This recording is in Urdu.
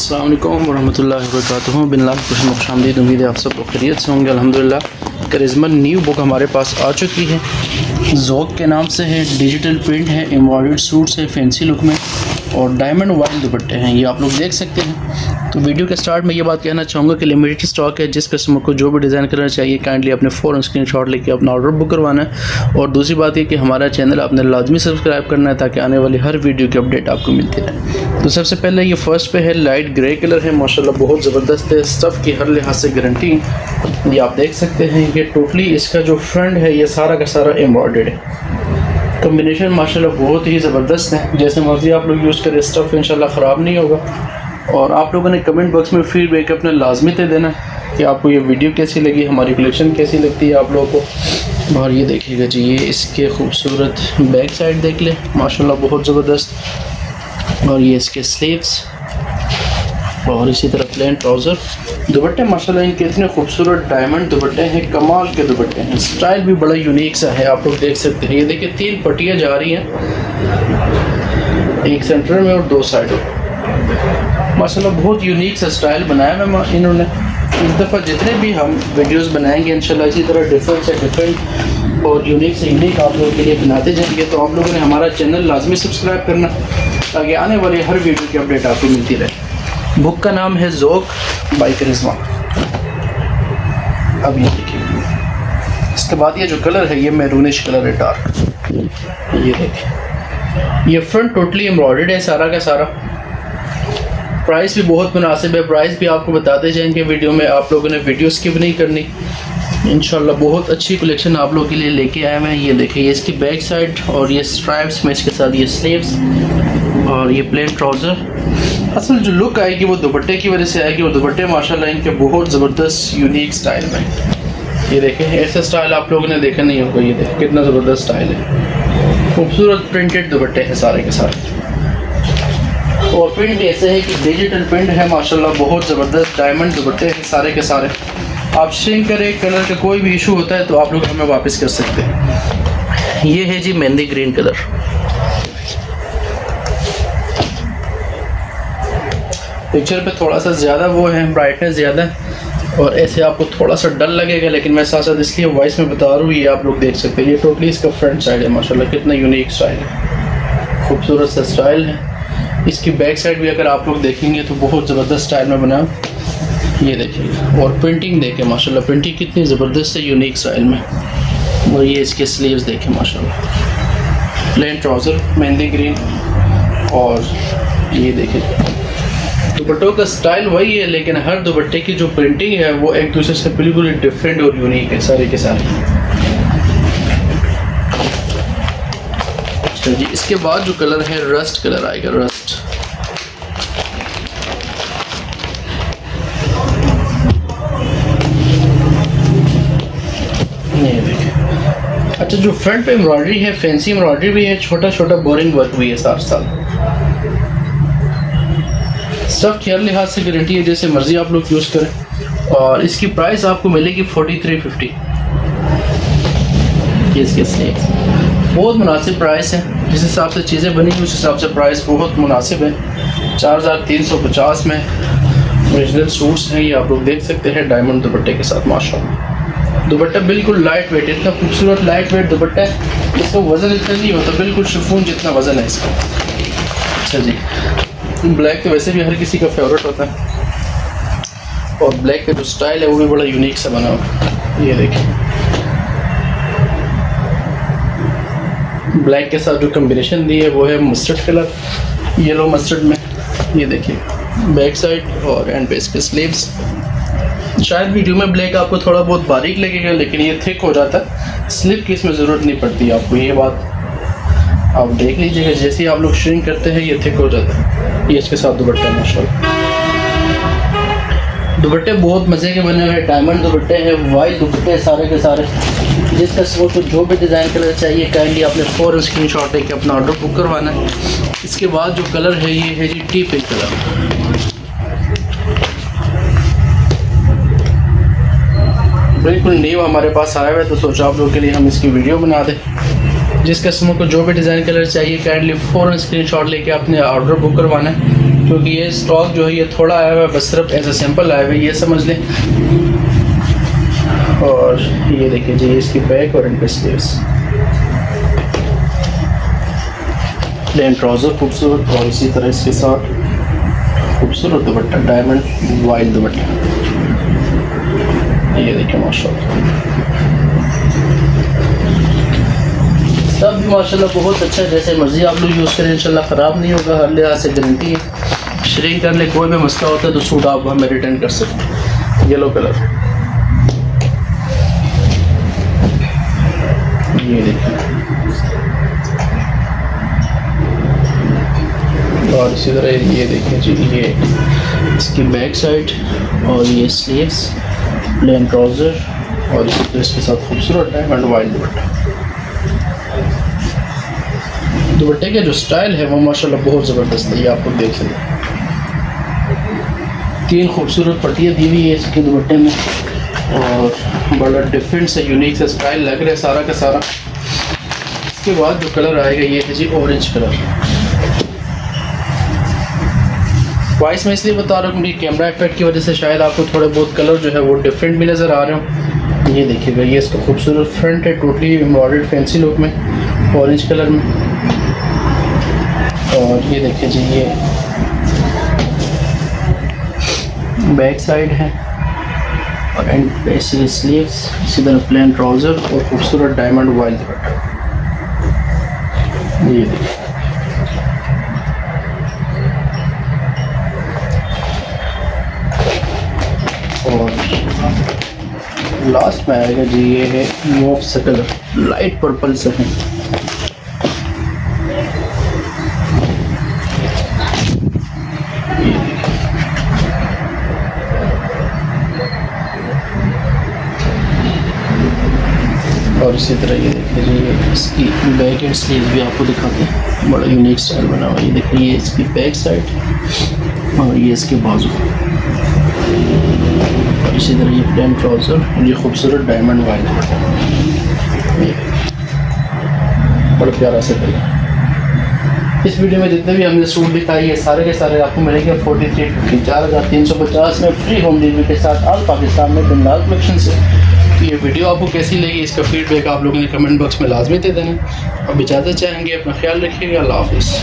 السلام علیکم ورحمۃ اللہ وبرکاتہ۔ بن اللہ خوش خوش آمدید، امید ہے آپ سب بخیریت خیریت سے ہوں گے۔ الحمدللہ کرزمن نیو بک ہمارے پاس آ چکی ہے۔ ذوق کے نام سے ہے، ڈیجیٹل پرنٹ ہے امبرائڈ سوٹس ہے فینسی لک میں، اور ڈائمنڈ وائل دوپٹے ہیں۔ یہ آپ لوگ دیکھ سکتے ہیں۔ تو ویڈیو کے سٹارٹ میں یہ بات کہنا چاہوں گا کہ لمیٹڈ سٹاک ہے، جس کسٹمر کو جو بھی ڈیزائن کرنا چاہیے کائنڈلی اپنے فوراً اسکرین شاٹ لے کے اپنا آرڈر بک کروانا ہے۔ اور دوسری بات یہ کہ ہمارا چینل آپ نے لازمی سبسکرائب کرنا ہے تاکہ آنے والی ہر ویڈیو کی اپڈیٹ آپ کو ملتی رہے۔ تو سب سے پہلے یہ فرسٹ پہ ہے لائٹ گرے کلر ہے۔ ماشاءاللہ بہت زبردست ہے۔ سٹف کی ہر لحاظ سے گارنٹی یہ آپ دیکھ سکتے ہیں۔ کہ ٹوٹلی اس کا جو فرنٹ ہے، یہ سارا کا سارا ایمبرائڈڈ ہے۔ کمبینیشن ماشاءاللہ بہت ہی زبردست ہے۔ جیسے مرضی آپ لوگ یوز کریں اسٹف انشاءاللہ خراب نہیں ہوگا۔ اور آپ لوگوں نے کمنٹ باکس میں فیڈ بیک اپنے لازمی تے دینا کہ آپ کو یہ ویڈیو کیسی لگی، ہماری کلیکشن کیسی لگتی ہے آپ لوگوں کو۔ اور یہ دیکھیے گا جی یہ اس کے خوبصورت بیک سائڈ دیکھ لیں۔ ماشاءاللہ بہت زبردست۔ اور یہ اس کے سلیوز اور اسی طرح پلین ٹراؤزر دوپٹے، ماشاءاللہ ان کے اتنے خوبصورت ڈائمنڈ دوپٹے ہیں، کمال کے دوپٹے ہیں۔ سٹائل بھی بڑا یونیک سا ہے، آپ لوگ دیکھ سکتے ہیں۔ یہ دیکھیں تین پٹیاں جا رہی ہیں۔ ایک سینٹر میں اور دو سائڈوں ماشاءاللہ بہت یونیک سا سٹائل بنایا ہے انہوں نے اس دفعہ جتنے بھی ہم ویڈیوز بنائیں گے، انشاءاللہ اسی طرح ڈفرینٹ سے ڈفرینٹ اور یونیک سے یونیک آپ لوگوں کے لیے بناتے جائیں گے۔ تو آپ لوگوں نے ہمارا چینل لازمی سبسکرائب کرنا، تاکہ آنے والی ہر ویڈیو کی اپڈیٹ آپ کو ملتی رہے۔ بک کا نام ہے ذوق بائی کرزما اب یہ دیکھیں اس کے بعد یہ جو کلر ہے، یہ میرونش کلر ہے ڈارک یہ دیکھیں یہ فرنٹ ٹوٹلی امبرائڈڈ ہے، سارا کا سارا۔ پرائس بھی بہت مناسب ہے۔ پرائس بھی آپ کو بتاتے جائیں گے ویڈیو میں آپ لوگوں نے ویڈیو اسکپ نہیں کرنی۔ انشاءاللہ بہت اچھی کلیکشن آپ لوگوں کے لیے لے کے آئے ہیں یہ دیکھیں، یہ اس کی بیک سائڈ اور یہ سٹرائپس میں اس کے ساتھ یہ سلیوز اور یہ پلین ٹراؤزر اصل جو لک آئے گی وہ دوپٹے کی وجہ سے آئے گی وہ دوپٹے ماشاءاللہ ان کے بہت زبردست یونیک سٹائل میں۔ یہ دیکھیں، ایسا سٹائل آپ لوگوں نے دیکھا نہیں ہوگا۔ یہ دیکھیں، کتنا زبردست سٹائل ہے۔ خوبصورت پرنٹڈ دوپٹے ہیں سارے کے سارے۔ اور پرنٹ ایسے ہے کہ ڈیجیٹل پرنٹ ہے، ماشاءاللہ بہت زبردست ڈائمنڈ دوپٹے ہیں سارے کے سارے۔ آپ شرنک کریں کلر کا کوئی بھی ایشو ہوتا ہے تو آپ لوگ ہمیں واپس کر سکتے ہیں۔ یہ ہے جی مہندی گرین کلر پکچر پہ تھوڑا سا زیادہ وہ ہے برائٹنس زیادہ ہے۔ اور ایسے آپ کو تھوڑا سا ڈل لگے گا، لیکن میں ساتھ ساتھ اس لیے وائس میں بتا رہا ہوں، یہ آپ لوگ دیکھ سکتے ہیں۔ یہ ٹوٹلی اس کا فرنٹ سائڈ ہے، ماشاءاللہ کتنا یونیک سٹائل ہے۔ خوبصورت سا سٹائل ہے۔ اس کی بیک سائڈ بھی اگر آپ لوگ دیکھیں گے تو بہت زبردست سٹائل میں بنا یہ دیکھیں اور پرنٹنگ دیکھیں، ماشاءاللہ پرنٹنگ کتنی زبردست ہے، یونیک سٹائل میں۔ اور یہ اس کے سلیوز دیکھیں، ماشاءاللہ۔ Plain trouser mehndi green. اور یہ دیکھیں۔ دوپٹوں کا سٹائل وہی ہے، لیکن ہر دوپٹے کی جو پرنٹنگ ہے وہ ایک دوسرے سے بالکل ڈفرینٹ اور یونیک ہے، سارے کے سارے۔ اچھا جی اس کے بعد جو کلر ہے رسٹ کلر آئے گا رسٹ اچھا جو فرنٹ پہ امبرائڈری ہے فینسی امبرائڈری بھی ہے چھوٹا چھوٹا بورنگ ورک بھی ہے ساتھ ساتھ سٹف کی ہر لحاظ سے گارنٹی ہے جیسے مرضی آپ لوگ یوز کریں اور اس کی پرائس آپ کو ملے گی فورٹی تھری ففٹی اس کے سلیکس بہت مناسب پرائس ہے۔ جس حساب سے چیزیں بنی ہیں، اس حساب سے پرائس بہت مناسب ہے۔ چار ہزار تین سو پچاس میں اوریجنل سوٹس ہیں، یہ آپ لوگ دیکھ سکتے ہیں ڈائمنڈ دوپٹے کے ساتھ ماشاء اللہ دوپٹہ بالکل لائٹ ویٹ اتنا خوبصورت لائٹ ویٹ دوپٹہ ہے۔ اس کا وزن اتنا نہیں ہوتا، بالکل شفون جتنا وزن ہے اس کا۔ اچھا جی۔ بلیک تو ویسے بھی ہر کسی کا فیوریٹ ہوتا ہے۔ اور بلیک کا جو سٹائل ہے، وہ بھی بڑا یونیک سا بنا ہوا۔ یہ دیکھیں۔ بلیک کے ساتھ جو کمبینیشن دی ہے وہ ہے مسٹرڈ کلر یلو مسٹرڈ میں. یہ دیکھیں بیک سائڈ اور اینڈ پہ اس کے سلیوز شاید ویڈیو میں بلیک آپ کو تھوڑا بہت باریک لگے گا، لیکن یہ تھک ہو جاتا ہے۔ سلپ کی اس میں ضرورت نہیں پڑتی، آپ کو یہ بات آپ دیکھ لیجیے گا۔ جیسے ہی آپ لوگ شرنک کرتے ہیں، یہ تھک ہو جاتا ہے۔ یہ اس کے ساتھ دوپٹہ ہے ماشاء اللہ دوپٹے بہت مزے کے بنے ہوئے ڈائمنڈ دوپٹے ہیں وائٹ دوپٹے سارے کے سارے۔ جس کا کو جو بھی ڈیزائن کلر چاہیے کائنڈلی آپ نے فوراً اسکرین شاٹ لے کے اپنا آرڈر بک کروانا ہے۔ اس کے بعد جو کلر ہے، یہ ہے جی ٹی پنک کلر بالکل نیو ہمارے پاس آیا ہوا ہے، تو سوچا آپ لوگوں کے لیے ہم اس کی ویڈیو بنا دیں۔ جس کسٹمر کو جو بھی ڈیزائن کلر چاہیے کائنڈلی فوراً اسکرین شاٹ لے کے اپنے آرڈر بک کروانا ہے۔ کیونکہ یہ سٹاک جو ہے، یہ تھوڑا آیا ہوا ہے، بس صرف ایز اے سیمپل آیا ہوا ہے، یہ سمجھ لیں۔ اور یہ دیکھیں جی اس کی بیک اور ان پہ سلیوز پلین ٹراؤزر خوبصورت اور اسی طرح اس کے ساتھ خوبصورت دوپٹہ ڈائمنڈ وائل دوپٹہ۔ یہ دیکھیں ماشاء اللہ سب بھی ماشاء اللہ بہت اچھا ہے جیسے مرضی آپ لوگ یوز کریں انشاءاللہ خراب نہیں ہوگا ہر لحاظ سے گارنٹی ہے۔ شرین کرنے کوئی بھی مسئلہ ہوتا ہے تو سوٹ آپ ہمیں ریٹرن کر سکتے ہیں۔ یلو کلر یہ دیکھیں اور اسی طرح یہ دیکھیں جی یہ اس کی بیک سائڈ اور یہ سلیوز پلین ٹراؤزر اور اسی طرح اس کے ساتھ خوبصورت ڈائمنڈ وائل دوپٹہ دوپٹے کا جو سٹائل ہے وہ ماشاءاللہ بہت زبردست ہے یہ آپ کو دیکھ سکتے تین خوبصورت پٹیاں دی ہوئی ہے اس کے دوپٹے میں اور بڑا ڈفرینٹ سے یونیک سے سٹائل لگ رہا ہے سارا کا سارا۔ اس کے بعد جو کلر آئے گا، یہ ہے جی اورنج کلر وائس میں اس لیے بتا رہا ہوں کہ کیمرہ افیکٹ کی وجہ سے شاید آپ کو تھوڑے بہت کلر جو ہے وہ ڈفرینٹ بھی نظر آ رہے ہوں۔ یہ دیکھیے گا یہ اس کا خوبصورت فرنٹ ہے ٹوٹلی امبرائڈڈ فینسی لک میں اورنج کلر میں۔ اور یہ دیکھیں جی یہ بیک سائڈ ہے۔ اینڈ پہ سلیوز اسی طرح پلین ٹراؤزر اور خوبصورت ڈائمنڈ وائل دوپٹہ یہ دیکھیں اور لاسٹ میں آئے گا جی یہ ہے موف سکل لائٹ پرپل سے ہیں اور اسی طرح یہ دیکھیں جی اس کی بیک اینڈ سلیز بھی آپ کو دکھاتے ہیں بڑا یونیک سٹائل بنا ہوا یہ دیکھیں یہ اس کی بیک سائڈ اور یہ اس کے بازو۔ اور اسی طرح یہ پلین ٹراؤزر اور یہ خوبصورت ڈائمنڈ وائل بڑا پیارا سے پہلے اس ویڈیو میں جتنے بھی ہم نے سوٹ دکھائی ہے، سارے کے سارے آپ کو ملیں گے۔ فورٹی تھری ففٹی چار ہزار تین سو پچاس میں فری ہوم ڈلیوری کے ساتھ آل پاکستان میں بنگال کلیکشن سے۔ یہ ویڈیو آپ کو کیسی لگی، اس کا فیڈ بیک آپ لوگوں نے کمنٹ باکس میں لازمی دے دینا۔ اب اجازت چاہیں گے، اپنا خیال رکھیے گا۔ اللہ حافظ۔